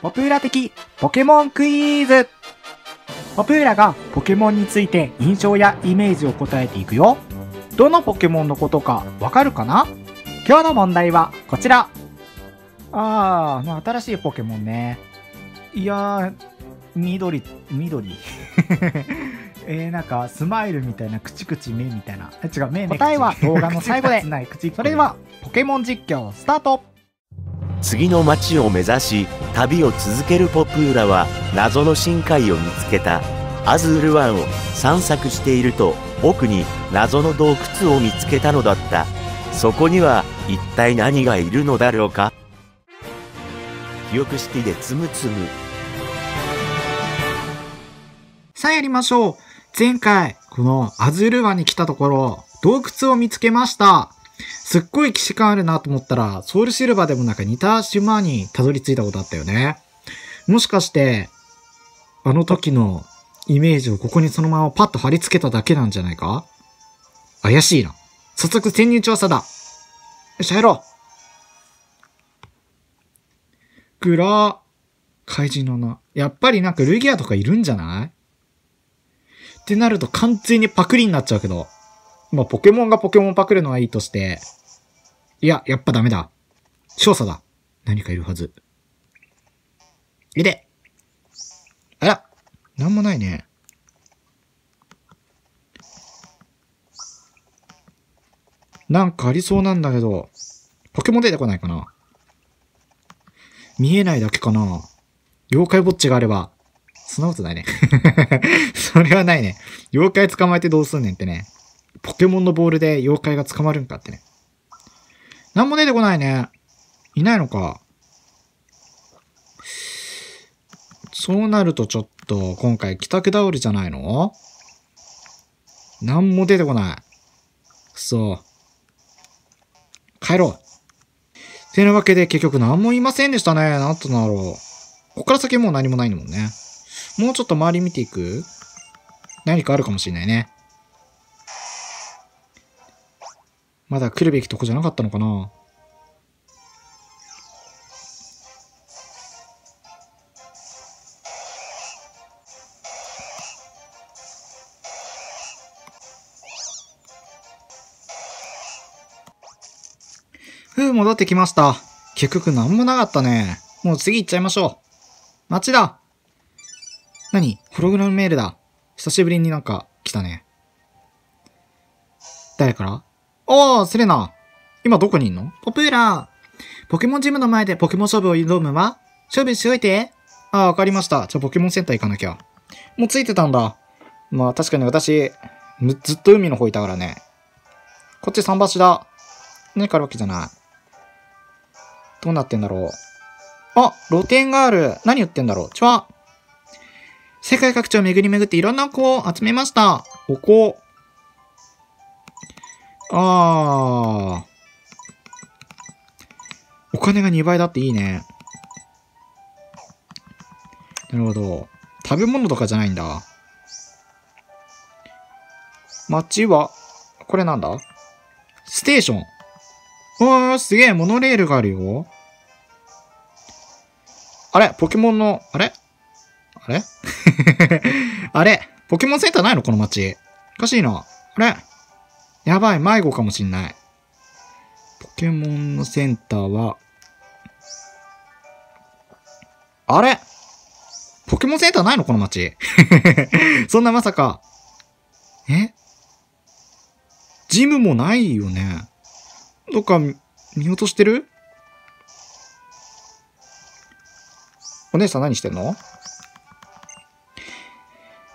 ポプーラ的ポケモンクイズポプーラがポケモンについて印象やイメージを答えていくよ。どのポケモンのことかわかるかな？今日の問題はこちら。あー、まあ、新しいポケモンね。いやー、緑、緑。えー、なんか、スマイルみたいな、口口目みたいな。え違う、目目答えは動画の最後で口ない口それでは、ポケモン実況、スタート次の街を目指し旅を続けるポプーラは謎の深海を見つけたアズール湾を散策していると奥に謎の洞窟を見つけたのだったそこには一体何がいるのだろうか？記憶式でつむつむさあやりましょう。前回、このアズール湾に来たところ、洞窟を見つけました。すっごい既視感あるなと思ったら、ソウルシルバーでもなんか似た島にたどり着いたことあったよね。もしかして、あの時のイメージをここにそのままパッと貼り付けただけなんじゃないか？怪しいな。早速潜入調査だ。よし、入ろう。グラ怪人のな。やっぱりなんかルギアとかいるんじゃない？ってなると完全にパクリになっちゃうけど。まあ、ポケモンがポケモンパクるのはいいとして。いや、やっぱダメだ。少佐だ。何かいるはず。いで。あら、なんもないね。なんかありそうなんだけど、ポケモン出てこないかな見えないだけかな妖怪ぼっちがあれば、そんなことないね。それはないね。妖怪捕まえてどうすんねんってね。ポケモンのボールで妖怪が捕まるんかってね。なんも出てこないね。いないのか。そうなるとちょっと、今回帰宅倒りじゃないの？なんも出てこない。くそ。帰ろう。てなわけで結局何もいませんでしたね。なんとなろう。ここから先もう何もないんだもんね。もうちょっと周り見ていく？何かあるかもしれないね。まだ来るべきとこじゃなかったのかな？ふう、戻ってきました。結局なんもなかったね。もう次行っちゃいましょう。街だ何？ホログラムメールだ。久しぶりになんか来たね。誰から？おー、セレナ。今どこにいんの？ポプーラー。ポケモンジムの前でポケモン勝負を挑むわ。勝負しといて。あー、わかりました。じゃあポケモンセンター行かなきゃ。もうついてたんだ。まあ確かに私、むずっと海の方いたからね。こっち桟橋だ。何かあるわけじゃない。どうなってんだろう。あ、露店がある。何言ってんだろう。ちょわ。世界各地を巡り巡っていろんな子を集めました。おこ。あー。お金が2倍だっていいね。なるほど。食べ物とかじゃないんだ。街は、これなんだ？ステーション。わー、すげえ、モノレールがあるよ。あれ？ポケモンの、あれ？あれ？あれ？ポケモンセンターないの？この街。おかしいな。あれ？やばい、迷子かもしんない。ポケモンのセンターは、あれ？ポケモンセンターないの？この街。そんなまさか。え？ジムもないよね。どっか見落としてる？お姉さん何してんの？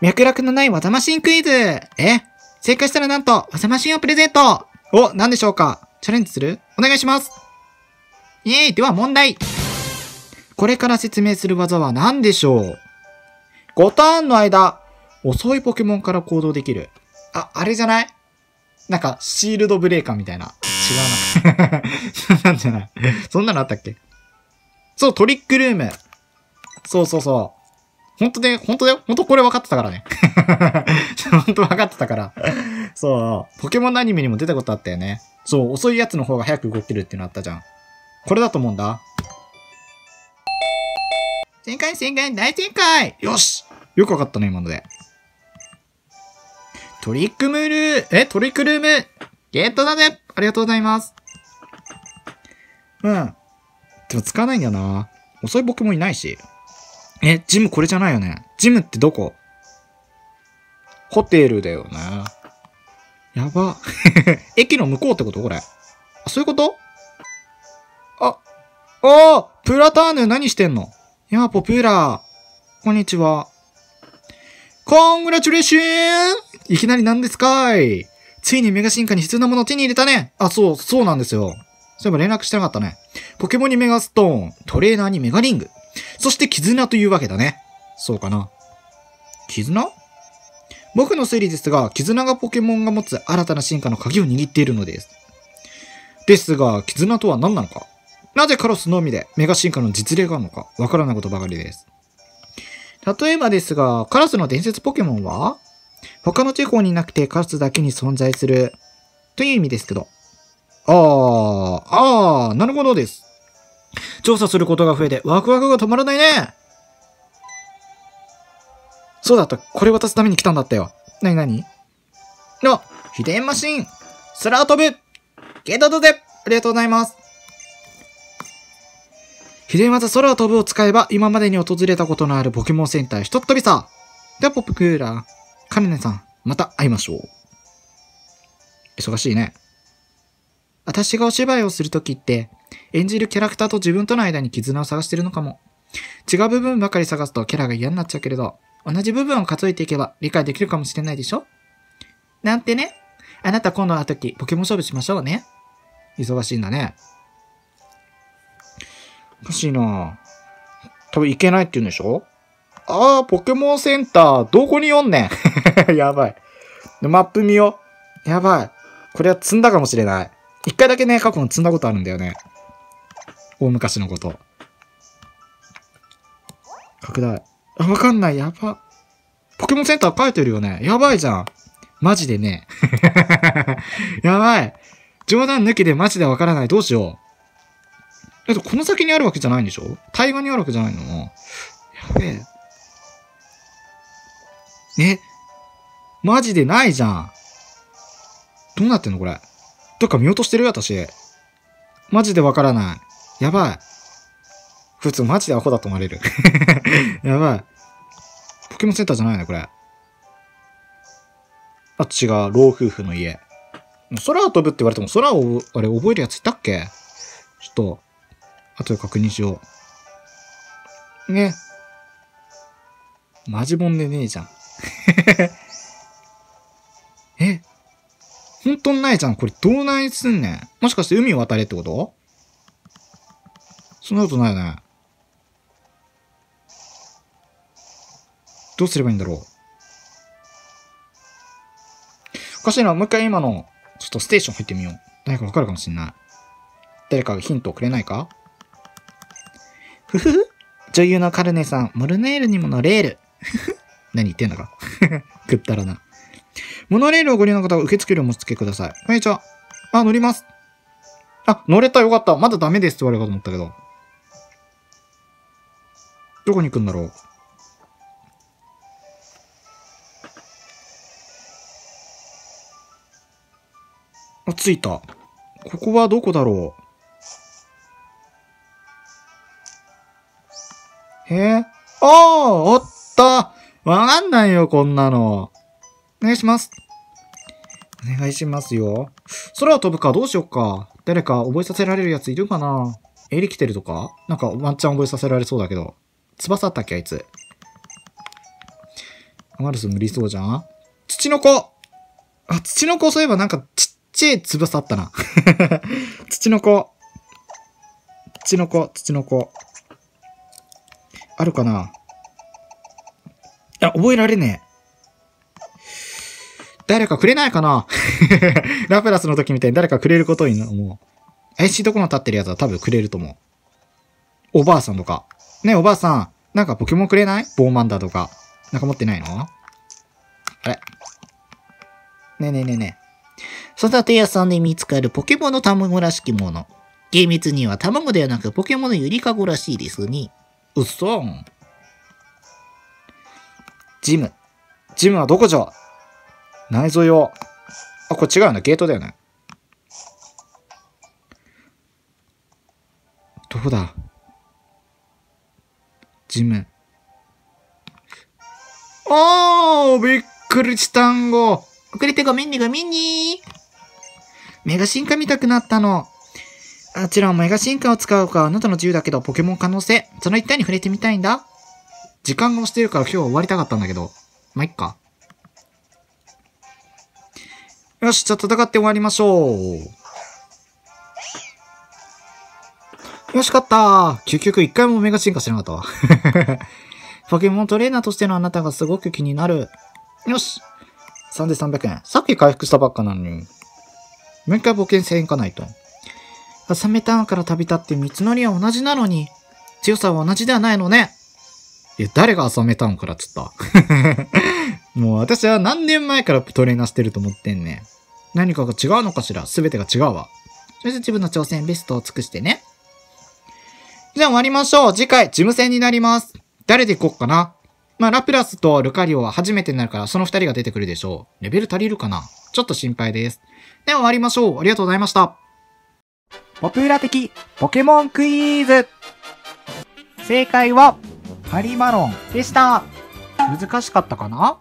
脈絡のない技マシンクイズえ？正解したらなんと技マシンをプレゼントお、何でしょうか？チャレンジする？お願いしますイエーイでは問題これから説明する技は何でしょう ?5 ターンの間、遅いポケモンから行動できる。あ、あれじゃない？なんか、シールドブレーカーみたいな。違うな。そ んなんじゃない？そんなのあったっけ？そう、トリックルーム。そうそうそう。本当で、本当だよ。本当これ分かってたからね。本当分かってたから。そう。ポケモンのアニメにも出たことあったよね。そう、遅いやつの方が早く動けるっていうのあったじゃん。これだと思うんだ。正解正解大正解よしよくわかったね、今ので。トリックムールえ、トリックルームゲットだぜありがとうございます。うん。でも使わないんだよな。遅い僕もいないし。え、ジムこれじゃないよね？ジムってどこ？ホテルだよね。やば。駅の向こうってこと？これ。あ、そういうこと？あ、ああプラターヌ何してんの？やあ、ポプーラー。こんにちは。コングラチュレーションいきなり何ですかい？ついにメガ進化に必要なものを手に入れたねあ、そう、そうなんですよ。そういえば連絡してなかったね。ポケモンにメガストーン、トレーナーにメガリング。そして絆というわけだね。そうかな。絆？僕の推理ですが、絆がポケモンが持つ新たな進化の鍵を握っているのです。ですが、絆とは何なのか？なぜカロスのみでメガ進化の実例があるのか？わからないことばかりです。例えばですが、カラスの伝説ポケモンは？他の地方になくてカラスだけに存在するという意味ですけど。ああ、ああ、なるほどです。調査することが増えてワクワクが止まらないね。そうだった。これ渡すために来たんだったよ。なになにあ、秘伝マシン空飛ぶゲートだぜありがとうございます。秘伝技空を飛ぶを使えば今までに訪れたことのあるポケモンセンターひとっ飛びさ。ではポップクーラー。カネネさん、また会いましょう。忙しいね。私がお芝居をするときって、演じるキャラクターと自分との間に絆を探してるのかも。違う部分ばかり探すとキャラが嫌になっちゃうけれど、同じ部分を数えていけば理解できるかもしれないでしょ？なんてね。あなた今度会うとき、ポケモン勝負しましょうね。忙しいんだね。おかしいな多分行けないって言うんでしょ？あー、ポケモンセンター、どこにおんねん やばい。マップ見よう。やばい。これは積んだかもしれない。一回だけね、過去に積んだことあるんだよね。大昔のこと。拡大。あ、わかんない。やば。ポケモンセンター書いてるよね。やばいじゃん。マジでね。やばい。冗談抜きでマジでわからない。どうしよう。えっと、この先にあるわけじゃないんでしょ？対岸にあるわけじゃないの？やべえ。え？マジでないじゃん。どうなってんのこれ？どっか見落としてるよ私。マジでわからない。やばい。普通マジでアホだと思われる。やばい。ポケモンセンターじゃないね、これ。あっちが老夫婦の家。空を飛ぶって言われても空を、あれ覚えるやついたっけ？ちょっと、後で確認しよう。ね。マジモンでねえじゃん。本当にないじゃん。これどうないすんねん。もしかして海を渡れってこと？そんなことないよね。どうすればいいんだろう？おかしいな。もう一回今の、ちょっとステーション入ってみよう。誰かわかるかもしんない。誰かがヒントをくれないか？ふふふ女優のカルネさん、モルネールにも乗れる。ふふ何言ってんだか。くったらな。モノレールをご利用の方は受付料をお持ち付けください。こんにちは。あ、乗ります。あ、乗れたよかった。まだダメですって言われるかと思ったけど。どこに行くんだろう。あ、着いた。ここはどこだろう。へえ？ああ、あった。わかんないよ、こんなの。お願いします。お願いしますよ。空を飛ぶか、どうしよっか。誰か覚えさせられるやついるかな？エリ来てるとか？なんかワンチャン覚えさせられそうだけど。翼あったっけ、あいつ。アマルス無理そうじゃん土の子あ、土の子そういえばなんかちっちゃい翼あったな。土の子。土の子、土の子。あるかな？いや、覚えられねえ。誰かくれないかな？ラプラスの時みたいに誰かくれることに思う。怪しいところに立ってるやつは多分くれると思う。おばあさんとか。ね、おばあさん。なんかポケモンくれない？ボーマンダーとか。なんか持ってないの？あれ？ねえねえねえねえ。育て屋さんで見つかるポケモンの卵らしきもの。厳密には卵ではなくポケモンのゆりかごらしいですに。うっそん。ジム。ジムはどこじゃ？内臓よ。あ、これ違うな。ゲートだよね。どこだ？ジム。おーびっくりしたんご。遅れてごめんねごめんねメガ進化見たくなったの。あちらもメガ進化を使うかあなたの自由だけどポケモン可能性。その一体に触れてみたいんだ。時間が押してるから今日終わりたかったんだけど。ま、いっか。よし、じゃあ戦って終わりましょう。よし、勝った究極一回もメガ進化してなかったわ。ポケモントレーナーとしてのあなたがすごく気になる。よし。3300円。さっき回復したばっかなのに。もう一回冒険戦行かないと。アサメタウンから旅立って道のりは同じなのに、強さは同じではないのね。いや、誰がアサメタウンからっつった？もう私は何年前からトレーナーしてると思ってんね。何かが違うのかしら？全てが違うわ。それで自分の挑戦ベストを尽くしてね。じゃあ終わりましょう。次回、事務戦になります。誰で行こっかな？まあ、ラプラスとルカリオは初めてになるから、その二人が出てくるでしょう。レベル足りるかな？ちょっと心配です。では終わりましょう。ありがとうございました。ポプラ的ポケモンクイズ正解は、ハリーマロンでした。難しかったかな？